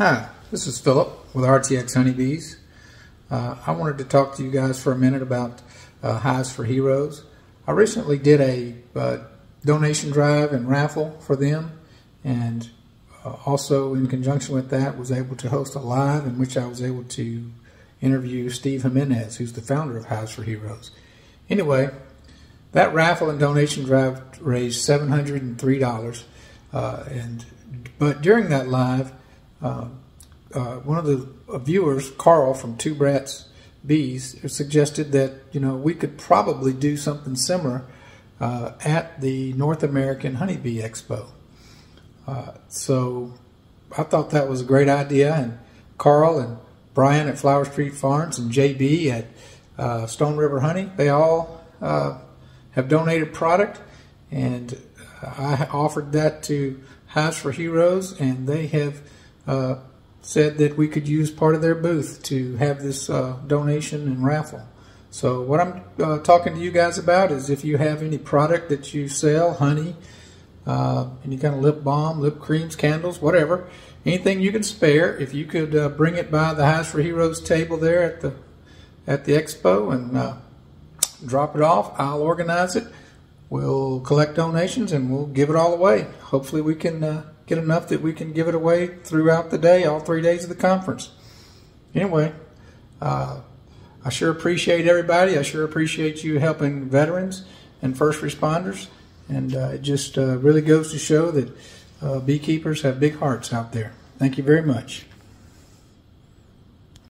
Hi, this is Phillip with RTX Honeybees. Uh, I wanted to talk to you guys for a minute about uh, Hives for Heroes. I recently did a uh, donation drive and raffle for them, and uh, also in conjunction with that was able to host a live in which I was able to interview Steve Jimenez, who's the founder of Hives for Heroes. Anyway, that raffle and donation drive raised $703, uh, and but during that live, uh, uh, one of the viewers, Carl from Two Brats Bees, suggested that you know we could probably do something similar uh, at the North American Honeybee Expo. Uh, so I thought that was a great idea, and Carl and Brian at Flower Street Farms and JB at uh, Stone River Honey, they all have donated product, and I offered that to Hives for Heroes, and they have uh, said that we could use part of their booth to have this uh, donation and raffle. So what I'm uh, talking to you guys about is if you have any product that you sell, honey, uh, any kind of lip balm, lip creams, candles, whatever, anything you can spare, if you could uh, bring it by the Hives for Heroes table there at the at the expo and drop it off, I'll organize it. We'll collect donations and we'll give it all away. Hopefully we can uh, get enough that we can give it away throughout the day, all three days of the conference. Anyway, uh, I sure appreciate everybody. I sure appreciate you helping veterans and first responders. And uh, it just uh, really goes to show that uh, beekeepers have big hearts out there. Thank you very much.